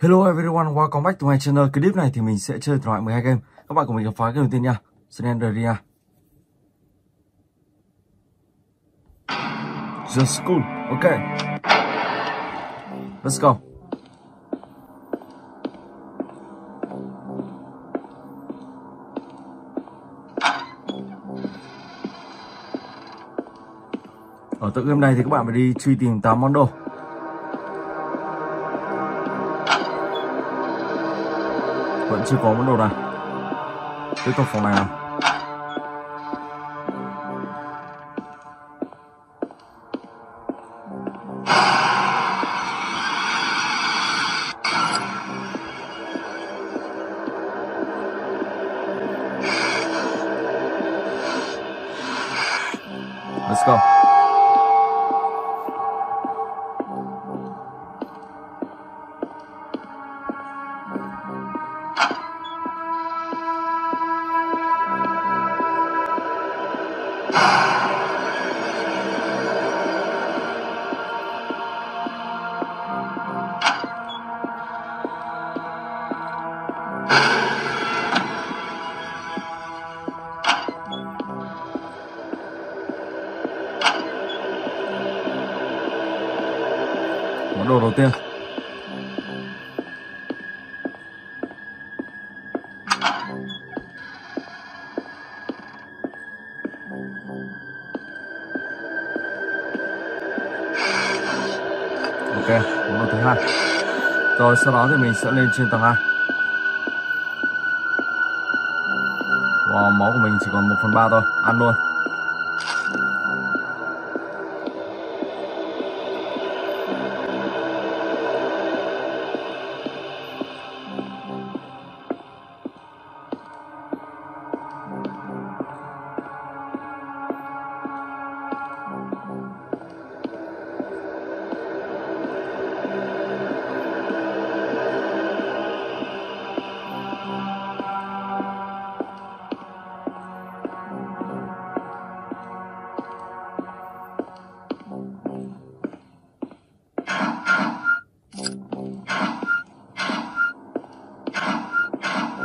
Hello everyone, welcome back to my channel. Clip này thì mình sẽ chơi loại 12 game. Các bạn cùng mình khám phá game đầu tiên nha. Slenderia. The School. Ok. Let's go. Ở tựa game này thì các bạn phải đi truy tìm 8 món đồ. Vẫn chưa có món đồ nào. Tiếp tục phòng này nào. Món. Ok, món đồ thứ hai. Rồi sau đó thì mình sẽ lên trên tầng 2. Wow, máu của mình chỉ còn 1 phần 3 thôi, ăn luôn.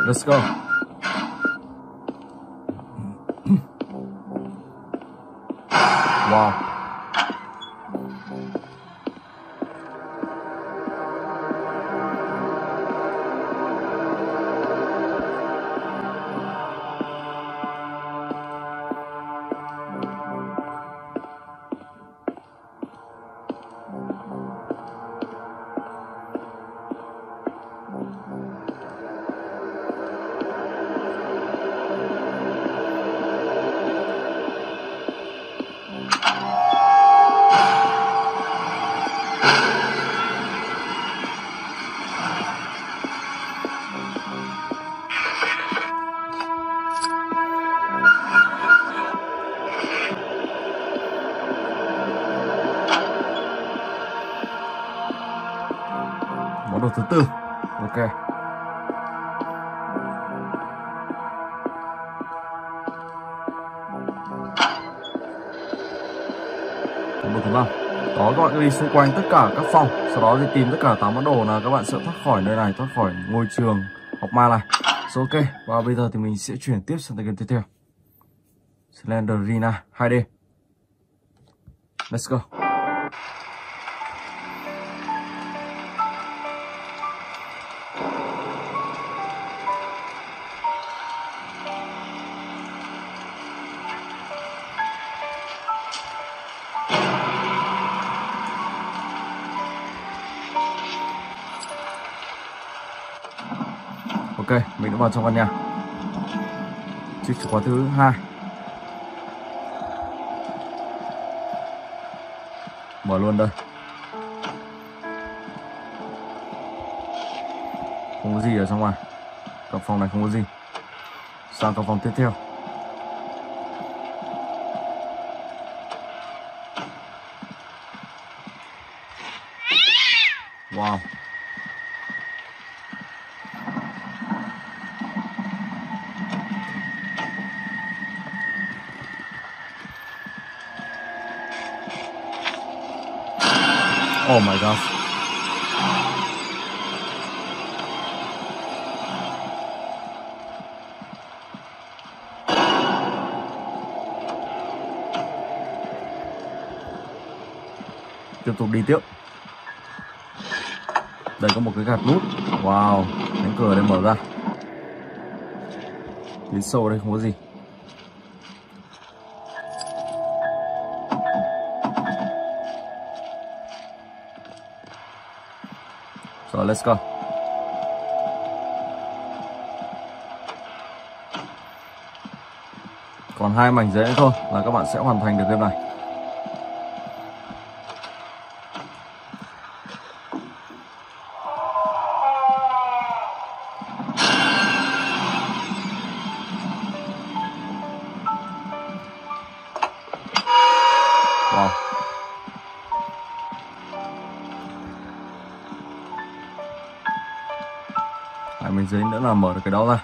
Let's go. Món thứ năm. Đó các bạn đi xung quanh tất cả các phòng, sau đó thì tìm tất cả tám món đồ là các bạn sẽ thoát khỏi nơi này, thoát khỏi ngôi trường học ma này. So, ok, và bây giờ thì mình sẽ chuyển tiếp sang tới game tiếp theo. Slenderina 2D. Let's go. Vào trong căn nhà. Chiếc chìa khóa thứ hai. Mở luôn đây. Không có gì ở trong ngoài. Căn phòng này không có gì. Sang căn phòng tiếp theo. Oh my gosh. Tiếp tục đi tiếp. Đây có một cái gạt nút. Wow, Cánh cửa đây mở ra. Đi sâu đây không có gì. Let's go. Còn hai mảnh dễ thôi là các bạn sẽ hoàn thành được game này. Cái đó ra.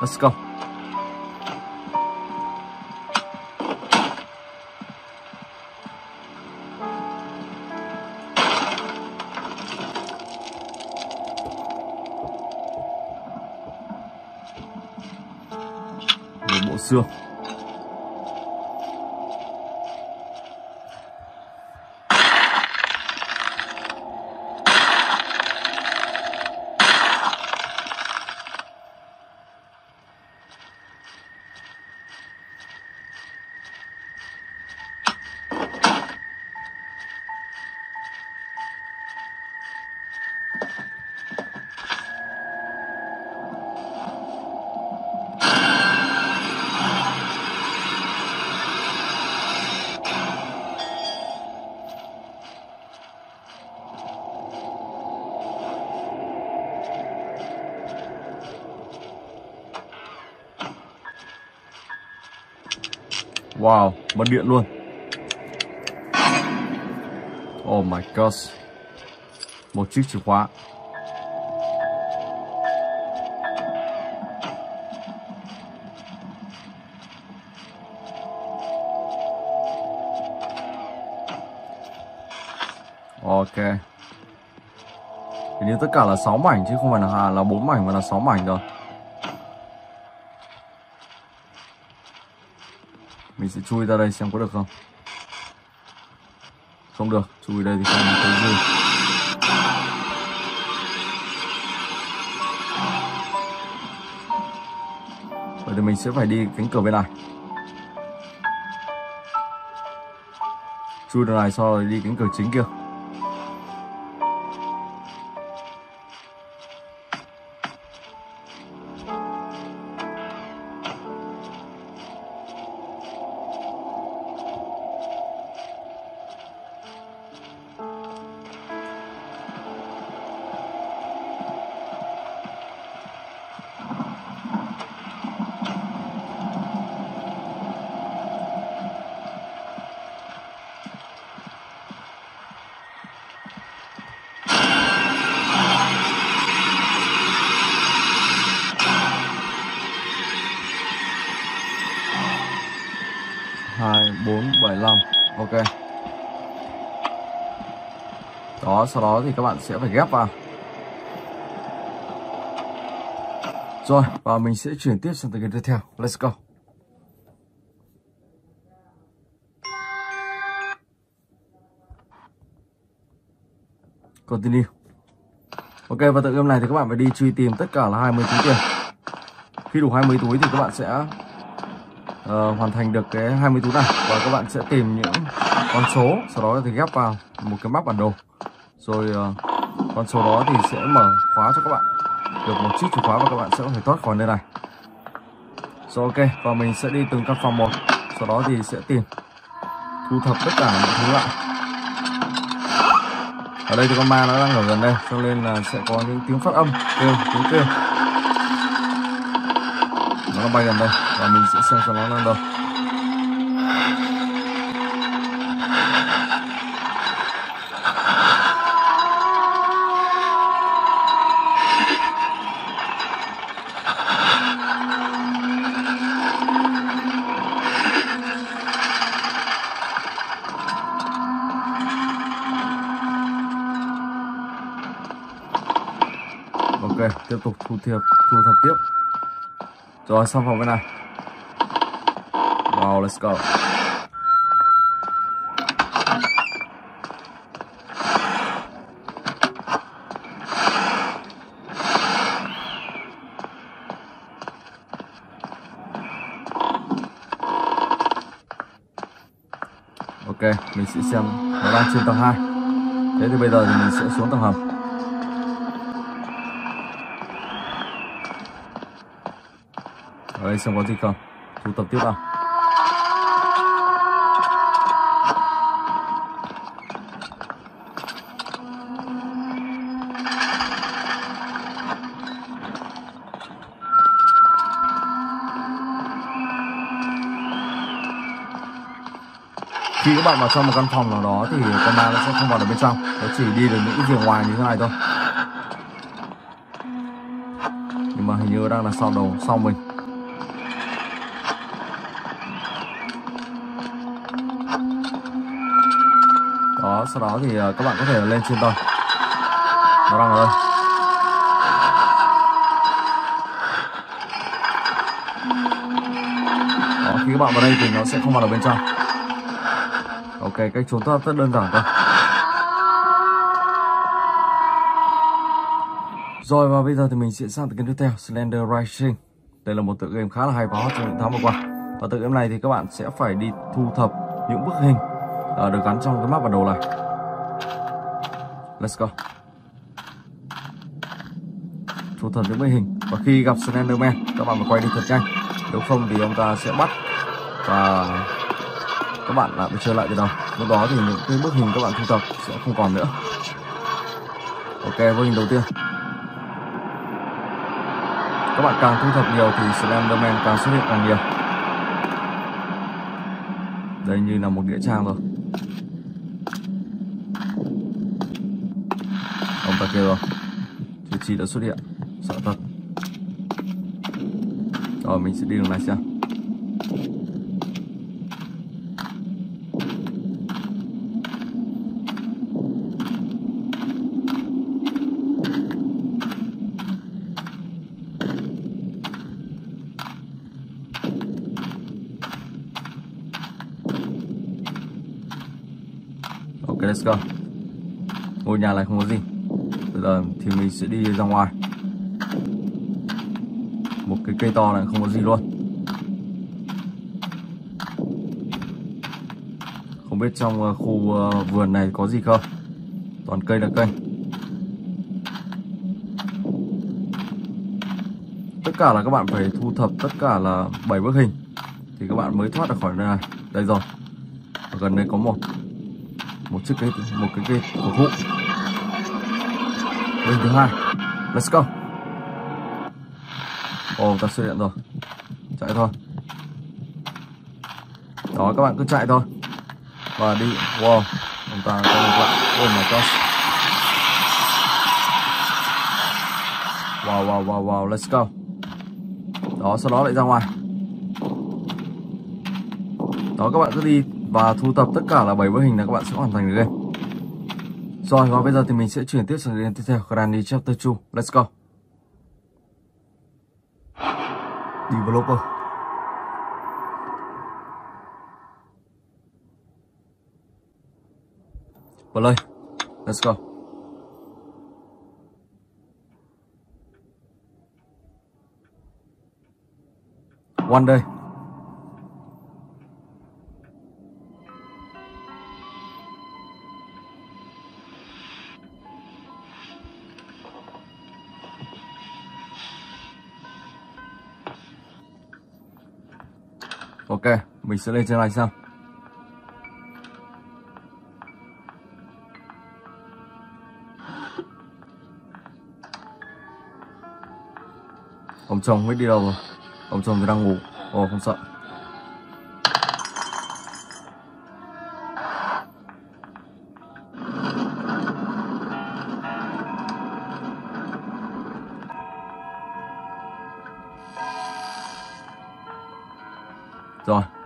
Let's go. một bộ xương Wow, mất điện luôn. Oh my god. Một chiếc chìa khóa. Ok. Thì như tất cả là 6 mảnh chứ không phải là à, là 4 mảnh mà là 6 mảnh rồi. Mình sẽ chui ra đây xem có được không? Không được, chui đây thì không thấy gì. Vậy thì mình sẽ phải đi cánh cửa bên này. Chui ra này, sau rồi đi cánh cửa chính kia. Hai, bốn, bảy năm ok. Đó, sau đó thì các bạn sẽ phải ghép vào. Rồi, và mình sẽ chuyển tiếp sang tờ cái tiếp theo. Let's go. Continue. Ok, và tự game này thì các bạn phải đi truy tìm tất cả là 20 túi tiền. Khi đủ 20 túi thì các bạn sẽ uh, hoàn thành được cái 20 túi này và các bạn sẽ tìm những con số sau đó thì ghép vào một cái map bản đồ. Rồi uh, con số đó thì sẽ mở khóa cho các bạn. Được một chiếc chìa khóa và các bạn sẽ có thể thoát khỏi nơi này. Rồi ok. Và mình sẽ đi từng căn phòng một. Sau đó thì sẽ tìm thu thập tất cả những thứ lại. Ở đây thì con ma nó đang ở gần đây. Cho nên là sẽ có những tiếng phát âm. Kêu tiếng kêu nó bay gần đây và mình sẽ xem xem nó đang đâu. Ok, tiếp tục thu thiệp thu thập tiếp. Rồi xong vòng bên này. Wow let's go. Ok, mình sẽ xem nó đang trên tầng 2 Thế thì bây giờ thì mình sẽ xuống tầng hầm. Ở đây, xem có gì không? Thu tập tiếp nào. Khi các bạn vào trong một căn phòng nào đó thì con ma nó sẽ không vào được bên trong. Nó chỉ đi được những cái ngoài như thế này thôi. Nhưng mà hình như đang là sau đầu, sau mình đó sau đó thì ờ, các bạn có thể lên trên tôi, nó đang ở đây đó khi các bạn vào đây thì nó sẽ không vào được bên trong. Ok cách trốn thoát rất đơn giản thôi. Rồi và bây giờ thì mình sẽ sang tựa game tiếp theo Slender Rising. Đây là một tựa game khá là hay và hot trong những tháng vừa qua. Và tựa game này thì các bạn sẽ phải đi thu thập những bức hình uh, được gắn trong cái map bản đồ này let's go. Thu thập những bức hình. Và khi gặp Slenderman, các bạn phải quay đi thật nhanh. Nếu không thì ông ta sẽ bắt. Và các bạn lại phải chơi lại từ đầu. Lúc đó thì những cái bức hình các bạn thu thập sẽ không còn nữa. Ok bức hình đầu tiên. Các bạn càng thu thập nhiều thì Slenderman càng xuất hiện càng nhiều. Đây như là một nghĩa trang rồi. Được rồi. Chú chi đã xuất hiện, sợ thật. Rồi, mình sẽ đi đường này xem. Ok, let's go. Ngôi nhà này không có gì thì mình sẽ đi ra ngoài. Một cái cây to này không có gì luôn. Không biết trong ờ, khu ờ, vườn này có gì không? Toàn cây là cây. Tất cả là các bạn phải thu thập tất cả là 7 bức hình Thì các bạn mới thoát được khỏi nơi này. Đây rồi. Ở gần đây có một. Một chiếc cây, một cái cây cổ thụ bên thứ hai let's go. Ồ, ta xuất hiện rồi. Chạy thôi. Đó, các bạn cứ chạy thôi. Và đi. Wow. Chúng ta có một bạn oh my gosh. Wow wow wow wow. Let's go. Đó, sau đó lại ra ngoài. Đó, các bạn cứ đi và thu thập tất cả là 7 bức hình là các bạn sẽ hoàn thành được game. Rồi và bây giờ thì mình sẽ chuyển tiếp sang đến tiếp theo Granny Chapter 2. Let's go. Developer. Play. Let's go. One day. Ok, mình sẽ lên trên này xem. Ông chồng mới đi đâu rồi? Ông chồng thì đang ngủ. Ồ, không sợ.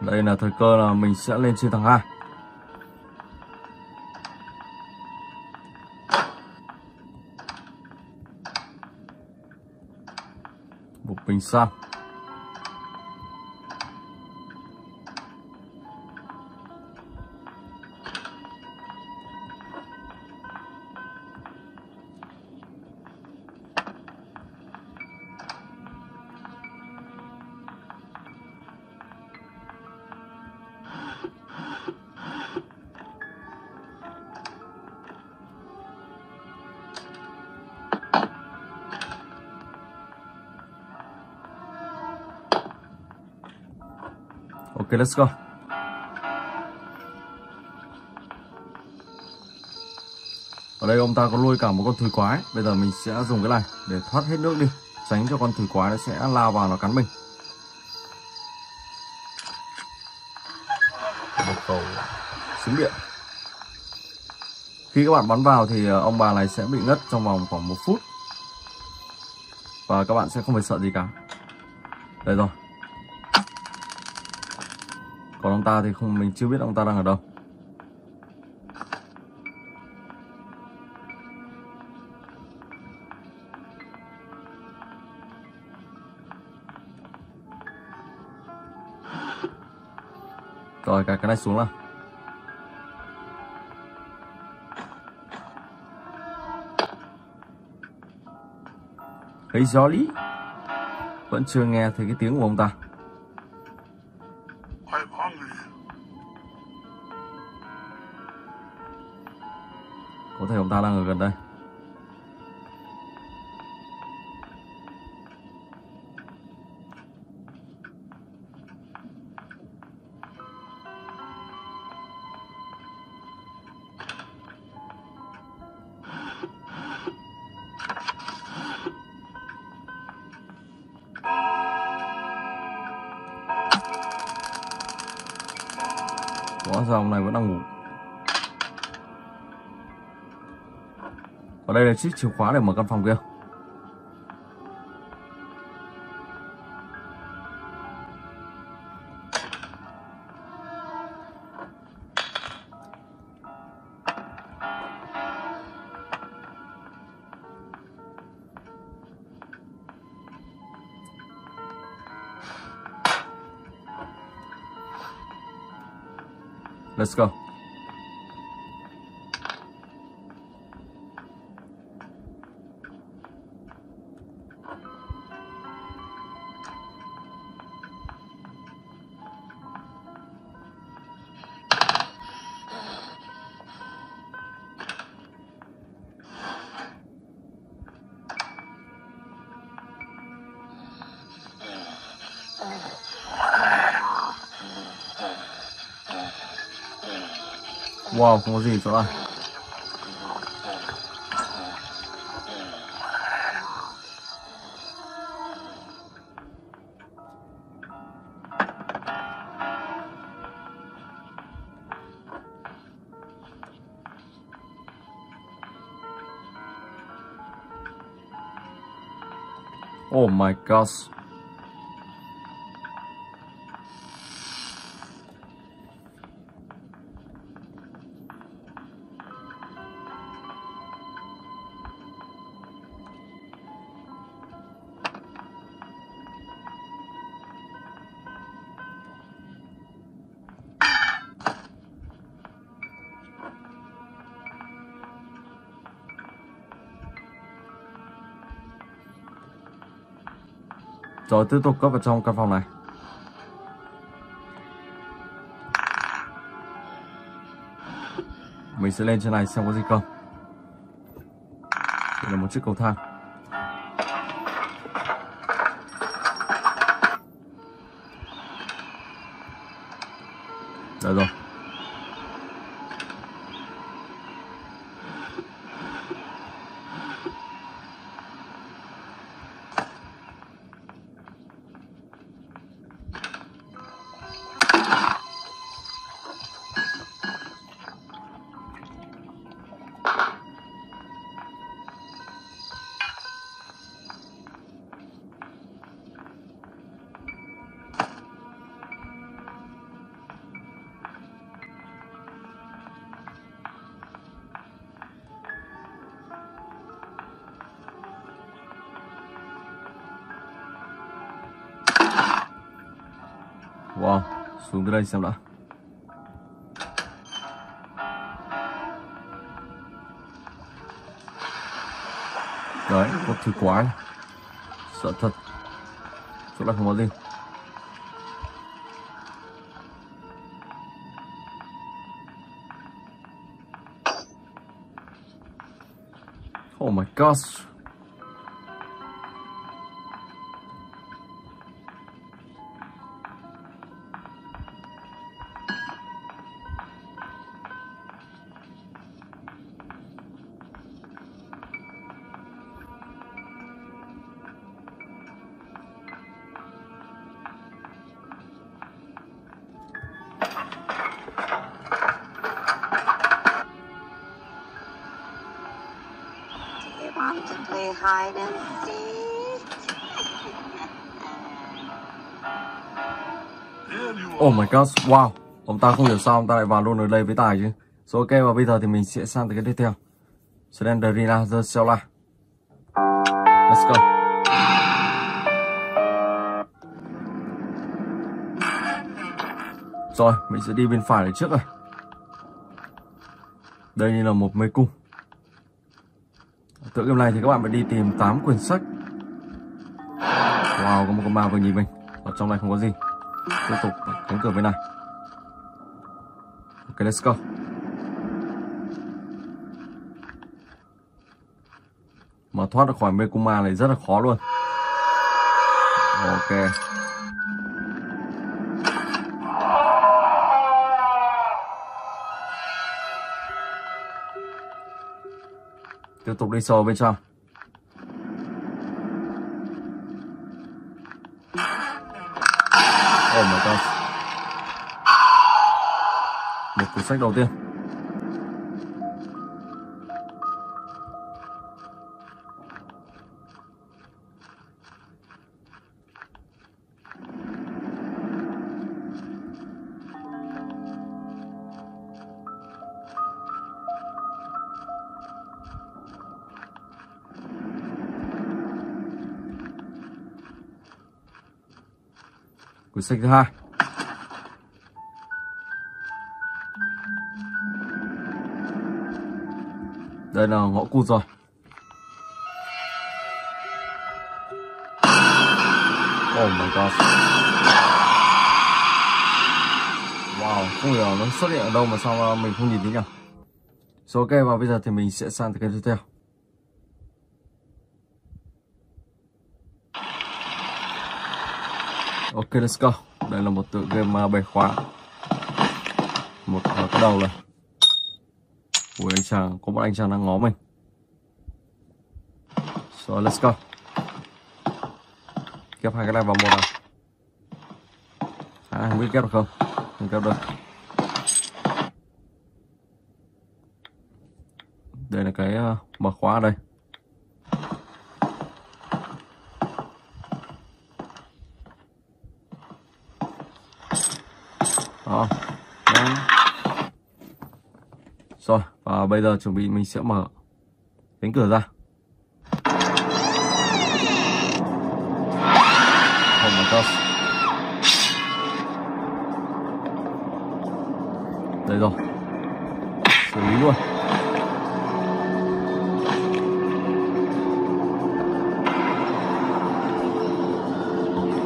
Đây là thời cơ là mình sẽ lên trên thằng 2. Một bình xăng. Okay, let's go. Ở đây ông ta có nuôi cả một con thủy quái. Bây giờ mình sẽ dùng cái này để thoát hết nước đi. Tránh cho con thủy quái nó sẽ lao vào nó cắn mình. Một cầu súng điện. Khi các bạn bắn vào thì ờ, ông bà này sẽ bị ngất trong vòng khoảng một phút. Và các bạn sẽ không phải sợ gì cả. Đây rồi. Còn ông ta thì không, mình chưa biết ông ta đang ở đâu. Rồi, cái cái này xuống nào. Hey Jolly Vẫn chưa nghe thấy cái tiếng của ông ta chúng ta đang ở gần đây. Hóa ra ông này vẫn đang ngủ. Và đây là chiếc chìa khóa để mở căn phòng kia Let's go. Wow, không có gì chỗ này. Oh my gosh. Tôi tiếp tục cấp vào trong căn phòng này. Mình sẽ lên trên này xem có gì không. Đây là một chiếc cầu thang. Đây rồi. Xuống tới đây xem đã. Đấy, có thứ quái. Sợ thật. Chỗ này không có gì. Oh my gosh. Hide and seek. Oh my god, wow. Ông ta không hiểu sao ông ta lại vào luôn ở đây với tài chứ. So ok và bây giờ thì mình sẽ sang tới cái tiếp theo. Slenderina The Cella Let's go. Rồi, mình sẽ đi bên phải để trước rồi. Đây như là một mê cung. Tựa game này thì các bạn phải đi tìm 8 quyển sách. Wow, có một con ma vừa nhìn mình. Ở trong này không có gì. Tiếp tục cánh cửa bên này. Ok, let's go. Mà thoát ra khỏi mê cung ma này rất là khó luôn. Ok. Tục đi sâu bên trong. Oh my god. Một cuốn sách đầu tiên. Quyển thứ hai. Đây là ngõ cụt rồi. Oh my god. Wow, không hiểu nó xuất hiện ở đâu mà sao mình không nhìn thấy nhỉ? So ok và bây giờ thì mình sẽ sang cái tiếp theo. Ok let's go Đây là một tựa game à, bẻ khóa. Một ở cái đầu này. Ui anh chàng Có một anh chàng đang ngó mình. So let's go. Kép hai cái này vào một nào. À không biết kép được không? Không kép được. Đây là cái uh, mở khóa đây Đó. Đó. Rồi, và bây giờ chuẩn bị mình sẽ mở cánh cửa ra. Oh my god. Đây rồi. Xử lý luôn.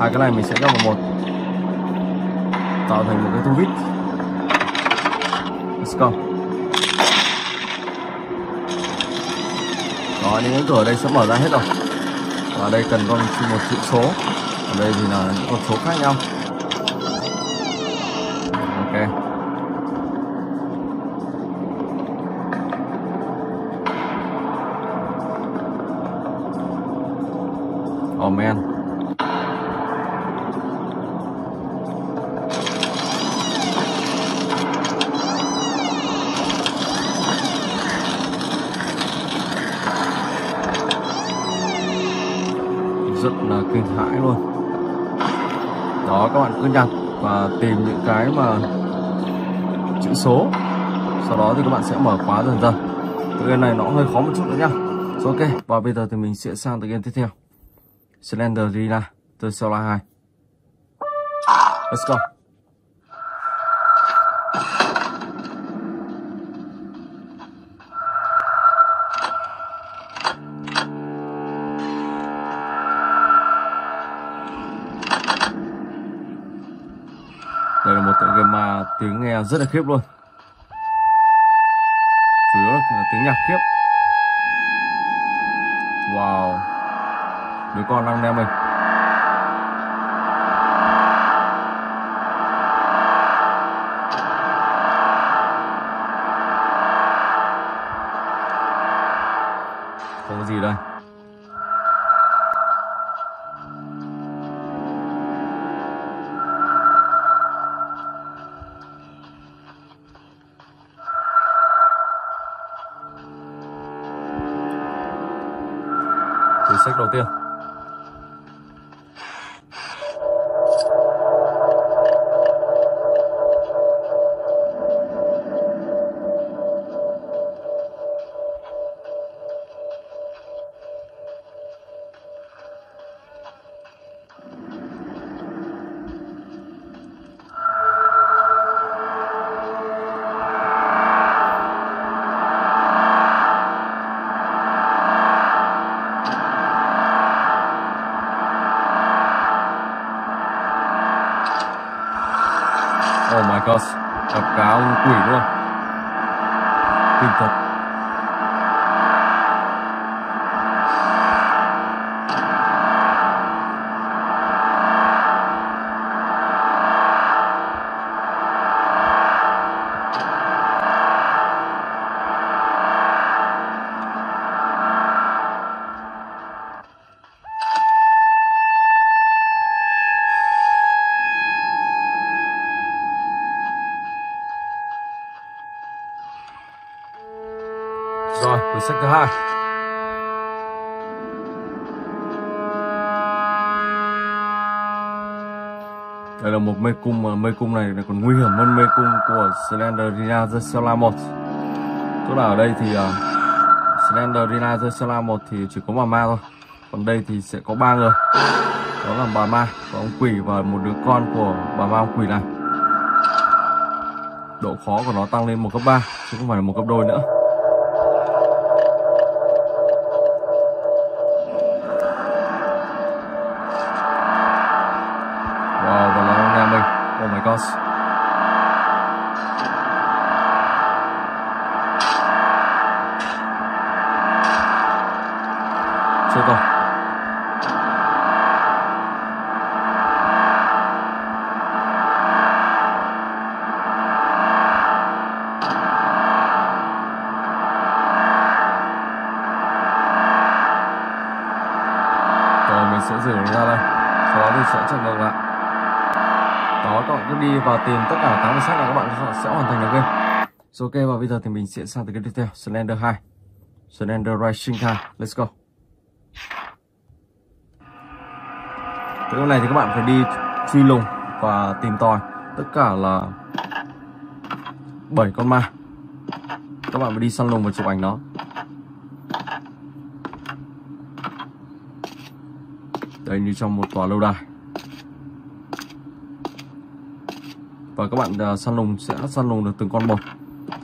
Hai cái này mình sẽ ghép vào một tạo thành một cái tu vít let's go đó, những cái cửa ở đây sẽ mở ra hết rồi. Và đây cần con một chữ số. Ở đây thì là những con số khác nhau. Ok. Oh các bạn cứ nhặt và tìm những cái mà chữ số. Sau đó thì các bạn sẽ mở khóa dần dần. Tựa game này nó hơi khó một chút nữa nhá. So, ok và bây giờ thì mình sẽ sang tựa game tiếp theo. Slender Rina từ Solar 2 let's go. Tiếng nghe rất là khiếp luôn. Chủ yếu là tiếng nhạc khiếp. Wow. Đứa con đang nghe mình. Không có gì đây. Sách thứ hai. Đây là một mê cung mà mê cung này còn nguy hiểm hơn mê cung của Slenderina The Cellar 1. Tức là ở đây thì uh, Slenderina The Cellar 1 thì chỉ có bà ma thôi. Còn đây thì sẽ có ba người. Đó là bà ma, và ông quỷ và một đứa con của bà ma ông quỷ này. Độ khó của nó tăng lên một cấp 3 chứ không phải là một cấp đôi nữa. Sẽ rửa ra đây. Sau đó thì sẽ chạy ngược lại. Đó các bạn cứ đi vào tìm tất cả 80 sách là các bạn sẽ hoàn thành được game so, ok và bây giờ thì mình sẽ sang tới cái tiếp theo. Slender 2 Slender Rising 2 let's go. Cái lúc này thì các bạn phải đi truy lùng và tìm tòi tất cả là 7 con ma. Các bạn phải đi săn lùng và chụp ảnh nó. Đây như trong một tòa lâu đài. Và các bạn à, săn lùng sẽ săn lùng được từng con một.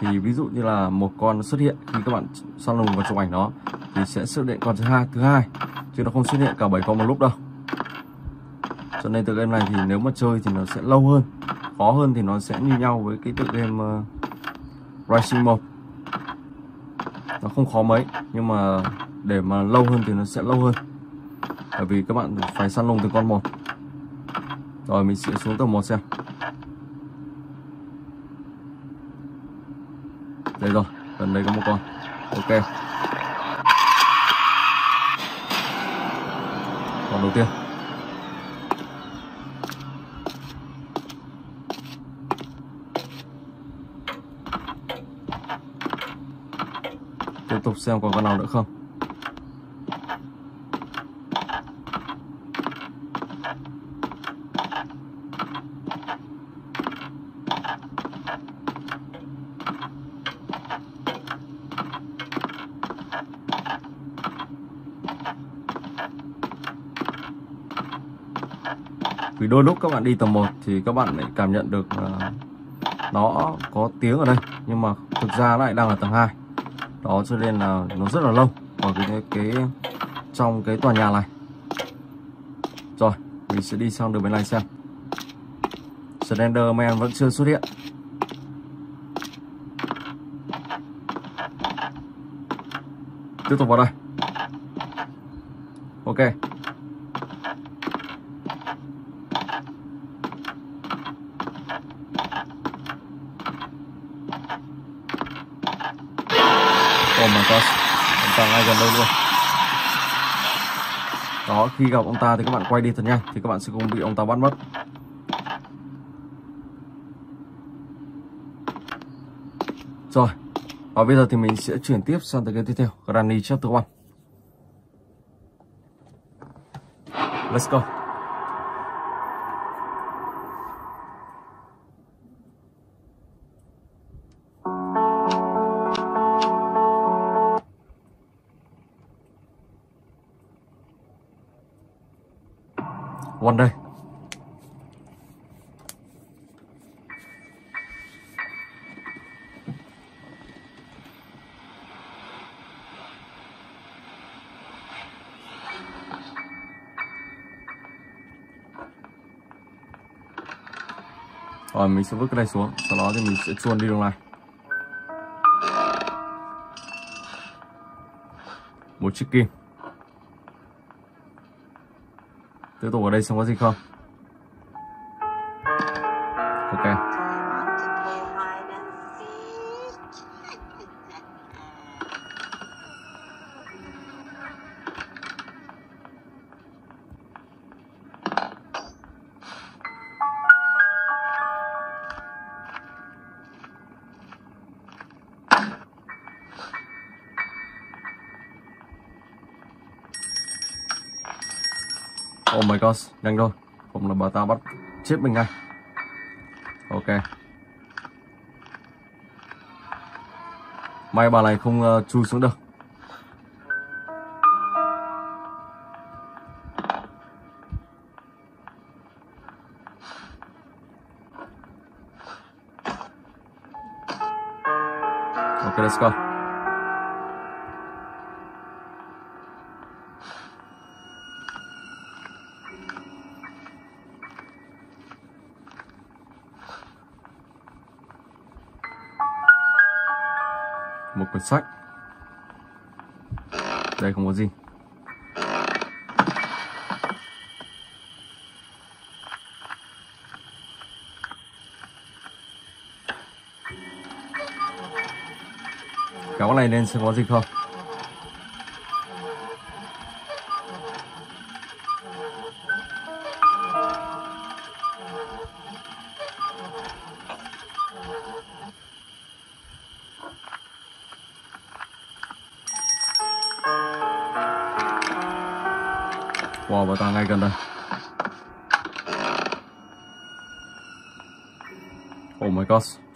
Thì ví dụ như là một con xuất hiện khi các bạn săn lùng và chụp ảnh nó thì sẽ xuất hiện con thứ hai thứ hai chứ nó không xuất hiện cả bảy con một lúc đâu. Cho nên tựa game này thì nếu mà chơi thì nó sẽ lâu hơn khó hơn thì nó sẽ như nhau với cái tựa game uh, Rising 1 nó không khó mấy nhưng mà để mà lâu hơn thì nó sẽ lâu hơn bởi vì các bạn phải săn lùng từng con một. Rồi, mình sẽ xuống tầng 1 xem. Đây rồi, gần đây có một con. Ok. Con đầu tiên. Tiếp tục xem còn con nào nữa không. Vì đôi lúc các bạn đi tầng 1 thì các bạn lại cảm nhận được à, nó có tiếng ở đây, nhưng mà thực ra nó lại đang ở tầng 2 đó cho nên là nó rất là lâu ở cái cái trong cái tòa nhà này. Rồi, mình sẽ đi sang đường bên này xem. Slenderman vẫn chưa xuất hiện. Tiếp tục vào đây ok Oh my god Ông ta ngay gần đây luôn. Đó, khi gặp ông ta thì các bạn quay đi thật nhanh, Thì các bạn sẽ không bị ông ta bắt mất. Rồi, Và bây giờ thì mình sẽ chuyển tiếp sang tới game tiếp theo, Granny Chapter 1 Let's go. One day. Rồi, mình sẽ vứt cái này xuống. Sau đó thì mình sẽ chuồn đi đường này. Một chiếc kim. Tiếp tục ở đây xem có gì không? Oh nhanh thôi. Không là bà ta bắt chết mình ngay. Ok. May bà này không uh, chui xuống được quyển sách. Đây không có gì. Kéo này lên xem có gì không?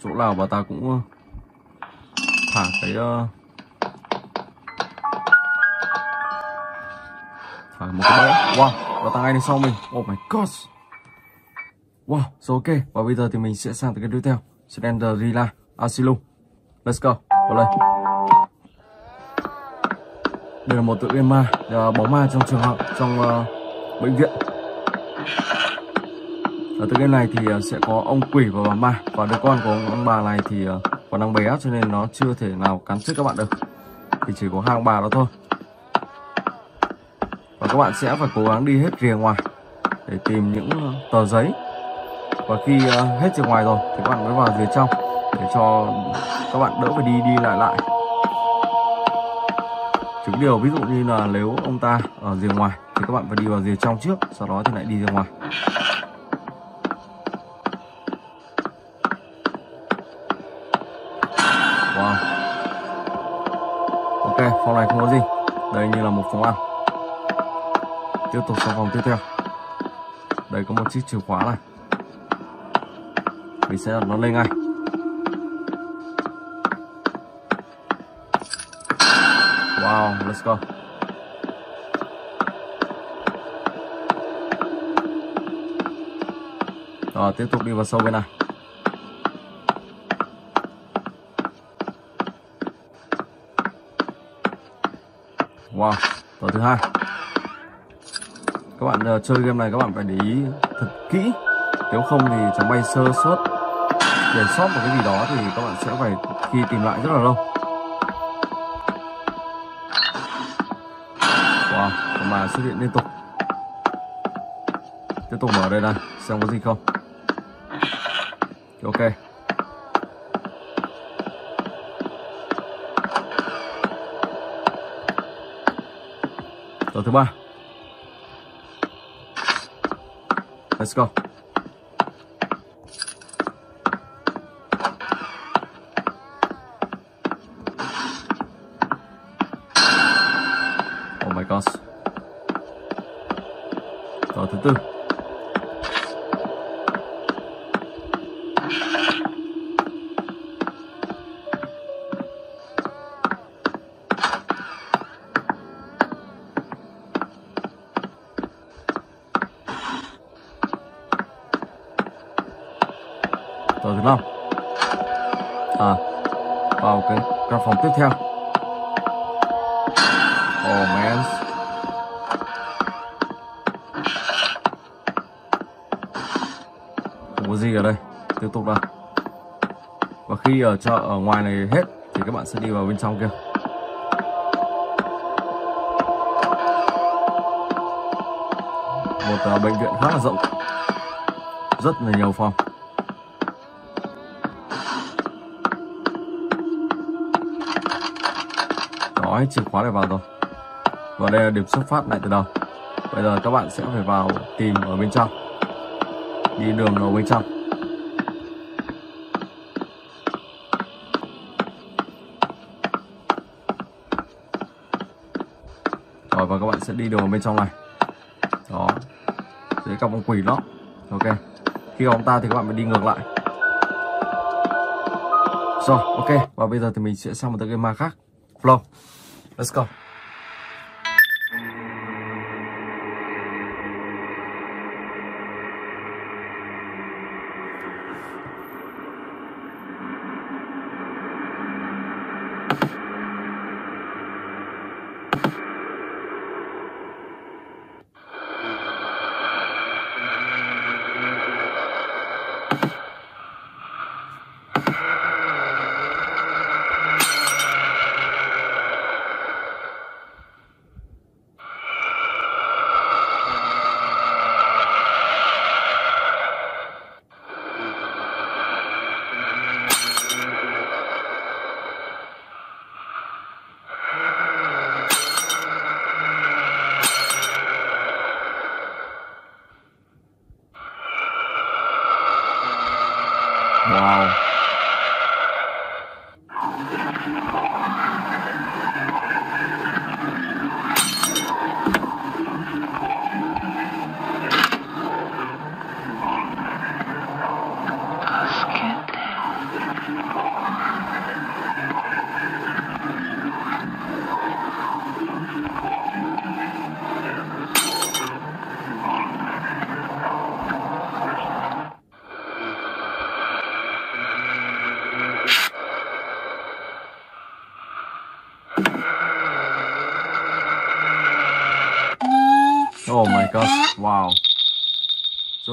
Chỗ nào bà ta cũng ờ, thả cái ờ, thả một cái bẫy. Wow, bà ta ngay đằng sau mình. Oh my god. Wow, rồi ok. Và bây giờ thì mình sẽ sang tới cái tiếp theo. Slenderilla Asylum. Let's go. Vào đây. Đây là một tựa game ma, à, bóng ma trong trường học, trong uh, bệnh viện. Ở từ game này thì ờ, sẽ có ông quỷ và bà ma và đứa con của ông bà này thì ờ, còn đang bé cho nên nó chưa thể nào cắn chết các bạn được. Thì chỉ có hai ông bà đó thôi. Và các bạn sẽ phải cố gắng đi hết rìa ngoài để tìm những tờ giấy. Và khi hết rìa ngoài rồi thì các bạn mới vào rìa trong để cho các bạn đỡ phải đi đi lại lại chứng điều ví dụ như là nếu ông ta ở rìa ngoài thì các bạn phải đi vào rìa trong trước, sau đó thì lại đi ra ngoài. Phòng này không có gì. Đây như là một phòng ăn. Tiếp tục sang phòng tiếp theo. Đây có một chiếc chìa khóa này. Mình sẽ đặt nó lên ngay. Wow, let's go. Rồi, tiếp tục đi vào sâu bên này. Thứ hai. Các bạn uh, chơi game này các bạn phải để ý thật kỹ. Nếu không thì chẳng may sơ suất để sót một cái gì đó thì các bạn sẽ phải khi tìm lại rất là lâu. Wow, mà xuất hiện liên tục. Tiếp tục mở đây này, xem có gì không. Ok. Tờ thứ ba. Let's go. Và ở ngoài này hết thì các bạn sẽ đi vào bên trong kia. Một uh, bệnh viện khá là rộng. Rất là nhiều phòng. Đó, hết chìa khóa này vào rồi. Và đây là điểm xuất phát lại từ đầu. Bây giờ các bạn sẽ phải vào tìm ở bên trong. Đi đường ở bên trong. Sẽ đi đường bên trong này. Đó. Dưới cặp ông quỷ đó. Ok. Khi ông ta thì các bạn phải đi ngược lại. Rồi, ok. Và bây giờ thì mình sẽ sang một tựa game ma khác. Flow. Let's go. Wow. Oh my god. Wow. Rồi